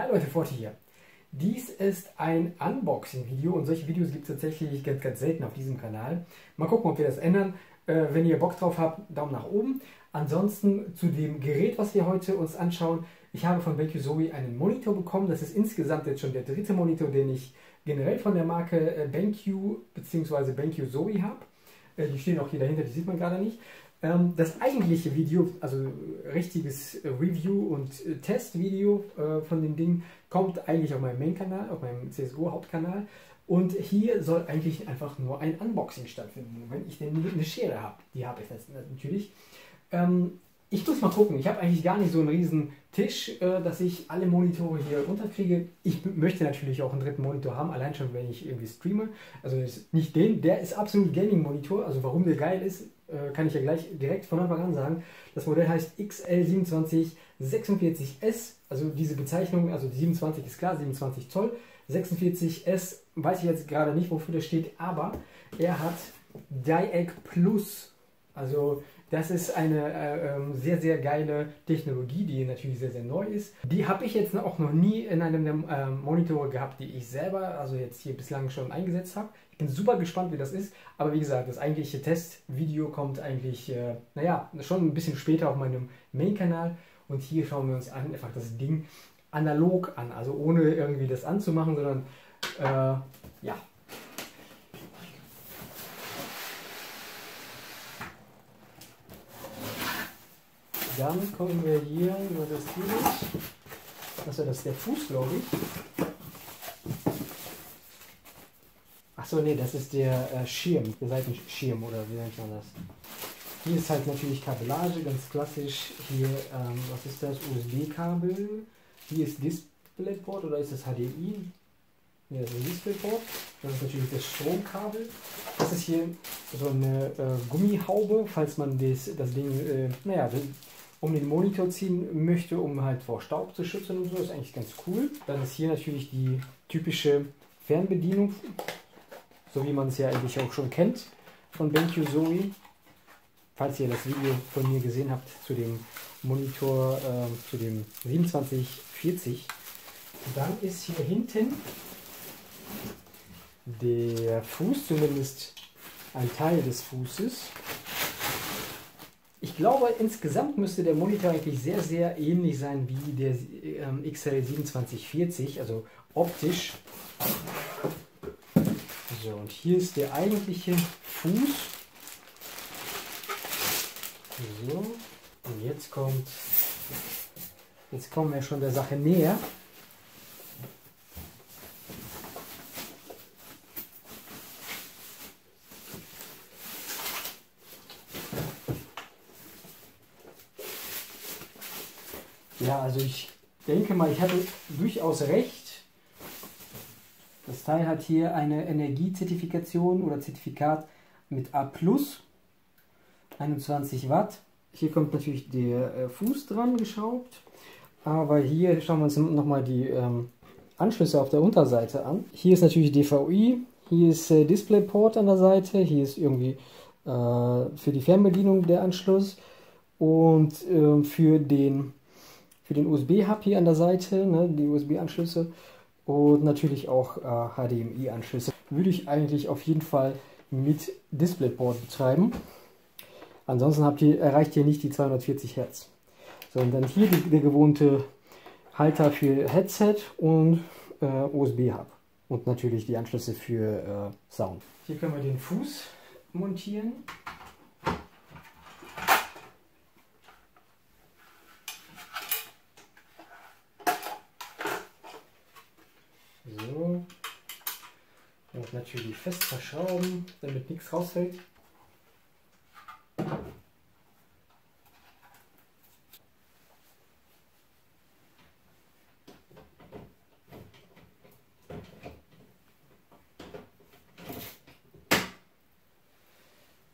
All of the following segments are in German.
Hi Leute, Forti hier. Dies ist ein Unboxing-Video und solche Videos gibt es tatsächlich ganz, ganz selten auf diesem Kanal. Mal gucken, ob wir das ändern. Äh, wenn ihr Bock drauf habt, Daumen nach oben. Ansonsten zu dem Gerät, was wir heute uns anschauen. Ich habe von BenQ Zoe einen Monitor bekommen. Das ist insgesamt jetzt schon der dritte Monitor, den ich generell von der Marke BenQ bzw. BenQ Zoe habe. Äh, die stehen auch hier dahinter, die sieht man gerade nicht. Ähm, das eigentliche Video, also richtiges Review- und äh, Testvideo äh, von dem Ding, kommt eigentlich auf meinem Main-Kanal, auf meinem CSGO-Hauptkanal. Und hier soll eigentlich einfach nur ein Unboxing stattfinden, wenn ich denn eine Schere habe. Die habe ich jetzt natürlich. Ähm, ich muss mal gucken. Ich habe eigentlich gar nicht so einen riesen Tisch, äh, dass ich alle Monitore hier unterkriege. Ich möchte natürlich auch einen dritten Monitor haben, allein schon, wenn ich irgendwie streame. Also nicht den, der ist absolut Gaming-Monitor. Also warum der geil ist, äh, kann ich ja gleich direkt von Anfang an sagen. Das Modell heißt XL2746S. Also diese Bezeichnung, also die 27 ist klar, 27 Zoll. 46S weiß ich jetzt gerade nicht, wofür das steht, aber er hat DIAC Plus. Also das ist eine äh, ähm, sehr, sehr geile Technologie, die natürlich sehr, sehr neu ist. Die habe ich jetzt auch noch nie in einem der äh, Monitore gehabt, die ich selber, also jetzt hier bislang schon eingesetzt habe. Ich bin super gespannt, wie das ist. Aber wie gesagt, das eigentliche Testvideo kommt eigentlich, äh, naja, schon ein bisschen später auf meinem Main-Kanal. Und hier schauen wir uns an, einfach das Ding analog an. Also ohne irgendwie das anzumachen, sondern äh, ja, Dann kommen wir hier über das durch. Achso, das ist der Fuß, glaube ich. Achso, nee, das ist der äh, Schirm, der Seitenschirm oder wie nennt man das? Hier ist halt natürlich Kabellage, ganz klassisch. Hier, ähm, was ist das? USB-Kabel. Hier ist Displayport oder ist das HDMI? Ne, das ist Displayport. Das ist natürlich das Stromkabel. Das ist hier so eine äh, Gummihaube, falls man das, das Ding, äh, naja, um den Monitor ziehen möchte, um halt vor Staub zu schützen und so. Ist eigentlich ganz cool. Dann ist hier natürlich die typische Fernbedienung, so wie man es ja eigentlich auch schon kennt von BenQ Zoe. Falls ihr das Video von mir gesehen habt zu dem Monitor, äh, zu dem 2740. Dann ist hier hinten der Fuß, zumindest ein Teil des Fußes. Ich glaube, insgesamt müsste der Monitor eigentlich sehr, sehr ähnlich sein wie der ähm, XL2740, also optisch. So, und hier ist der eigentliche Fuß. So, und jetzt kommt, jetzt kommen wir schon der Sache näher. Ja, also ich denke mal, ich hatte durchaus recht. Das Teil hat hier eine Energiezertifikation oder Zertifikat mit A+, 21 Watt. Hier kommt natürlich der äh, Fuß dran geschraubt. Aber hier schauen wir uns nochmal die ähm, Anschlüsse auf der Unterseite an. Hier ist natürlich DVI, hier ist äh, DisplayPort an der Seite, hier ist irgendwie äh, für die Fernbedienung der Anschluss und äh, für den für den USB-Hub hier an der Seite, ne, die USB-Anschlüsse und natürlich auch äh, HDMI-Anschlüsse. Würde ich eigentlich auf jeden Fall mit DisplayPort betreiben. Ansonsten habt ihr, erreicht ihr nicht die 240 Hertz. So, und dann hier die, der gewohnte Halter für Headset und äh, USB-Hub. Und natürlich die Anschlüsse für äh, Sound. Hier können wir den Fuß montieren. So. Natürlich fest verschrauben, damit nichts rausfällt.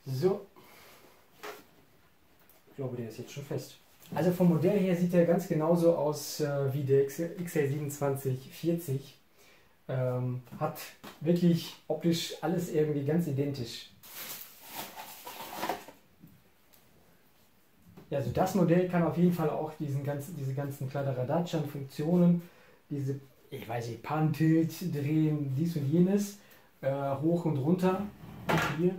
So. Ich glaube, der ist jetzt schon fest. Also vom Modell her sieht er ganz genauso aus äh, wie der XL2740. Ähm, hat wirklich optisch alles irgendwie ganz identisch. Ja, also das Modell kann auf jeden Fall auch diesen ganzen, diese ganzen Kladderadatschan-Funktionen diese, ich weiß nicht, Pan-Tilt drehen, dies und jenes, äh, hoch und runter. Hier.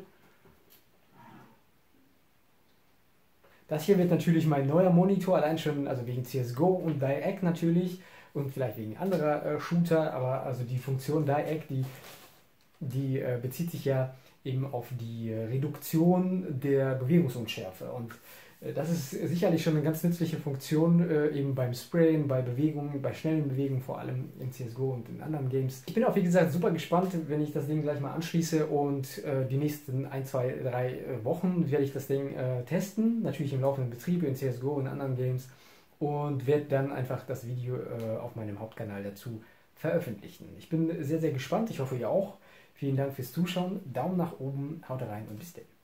Das hier wird natürlich mein neuer Monitor, allein schon, also wegen CSGO und DiEC natürlich und vielleicht wegen anderer äh, Shooter, aber also die Funktion DiEC, die, die äh, bezieht sich ja eben auf die Reduktion der Bewegungsunschärfe und äh, das ist sicherlich schon eine ganz nützliche Funktion, äh, eben beim Sprayen, bei Bewegungen, bei schnellen Bewegungen, vor allem in CSGO und in anderen Games. Ich bin auch, wie gesagt, super gespannt, wenn ich das Ding gleich mal anschließe und äh, die nächsten ein, zwei, drei Wochen werde ich das Ding testen, natürlich im laufenden Betrieb in CSGO und anderen Games und werde dann einfach das Video auf meinem Hauptkanal dazu veröffentlichen. Ich bin sehr, sehr gespannt, ich hoffe ihr auch. Vielen Dank fürs Zuschauen, Daumen nach oben, haut rein und bis dann.